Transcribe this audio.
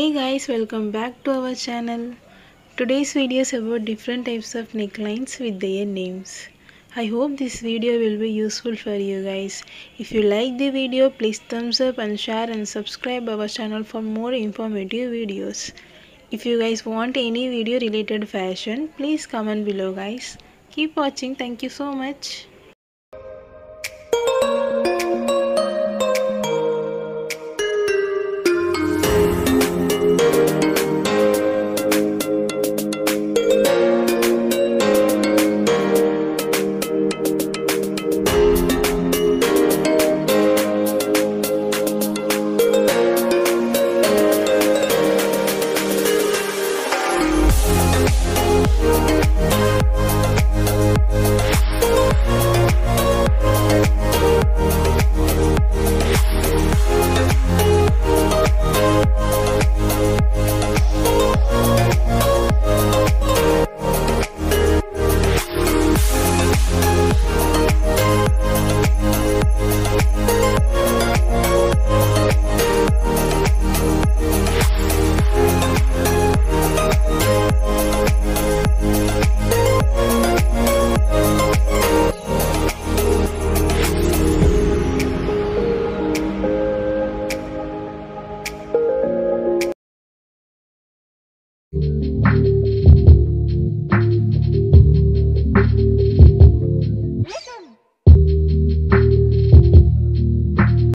Hey guys, welcome back to our channel. Today's video is about different types of necklines with their names. I hope this video will be useful for you guys. If you like the video, please thumbs up and share and subscribe our channel for more informative videos. If you guys want any video related fashion, please comment below guys. Keep watching. Thank you so much.